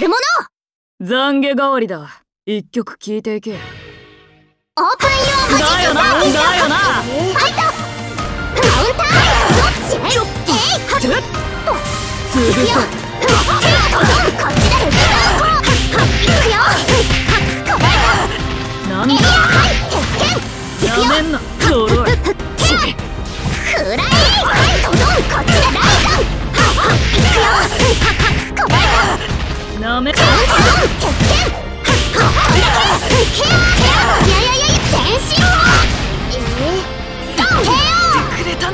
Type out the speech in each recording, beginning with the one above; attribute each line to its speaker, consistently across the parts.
Speaker 1: るも
Speaker 2: の。懺悔代わりだ。一曲聴いていけ。オー
Speaker 1: プンヨーマジックだよな。ファイト。カウンター。えい。はっ。と潰せこっ。ちだよ。いくよ。
Speaker 2: なんだ。やめんな。ドロい。く
Speaker 1: らえ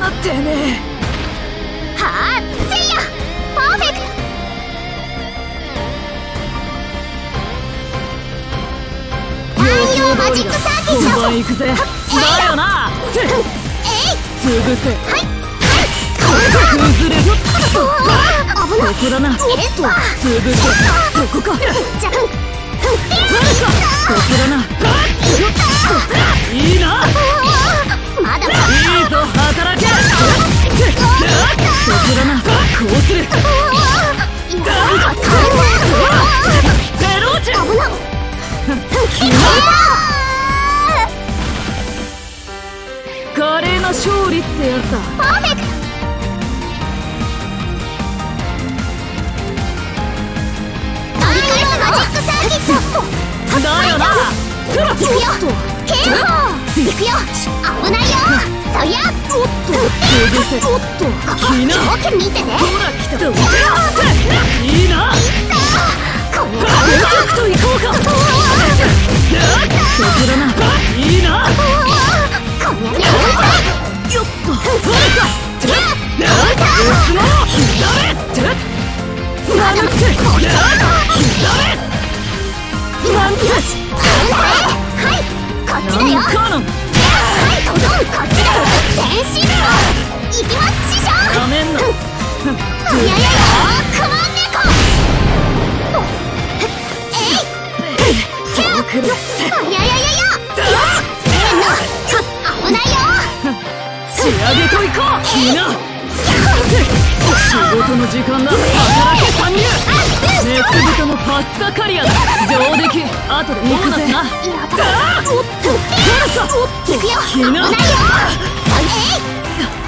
Speaker 2: なてめえ
Speaker 1: はあせいや。パーフェクト。太陽マジックサーキット
Speaker 2: 本番行くぜ。だよな。
Speaker 1: えい。
Speaker 2: 潰せ。
Speaker 1: はい。
Speaker 2: 崩れる。
Speaker 1: 危ない。
Speaker 2: ここだな。
Speaker 1: 潰せ。
Speaker 2: そこか。
Speaker 1: じゃこ
Speaker 2: こ勝利ってやつだ。
Speaker 1: パーフェクト。
Speaker 2: だよな。
Speaker 1: 行くよ。警報行くよ。危ないよ。そりゃ
Speaker 2: おっと。おっと。いいな
Speaker 1: 条件見てね
Speaker 2: ほら来た仕上げといこういいな仕事の時間だ働け参入熱豚のパッサカリアだ上出来。後で行くぜ。な
Speaker 1: やだおっと行くよ危ないよい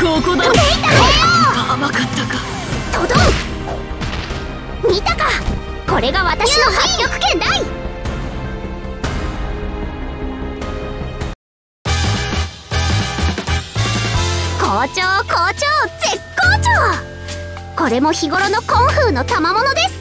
Speaker 2: ここだ
Speaker 1: 止めいたよ
Speaker 2: 甘かったか
Speaker 1: トドン見たか。これが私の発力圏だい。好調好調絶好調これも日頃のコンフーの賜物です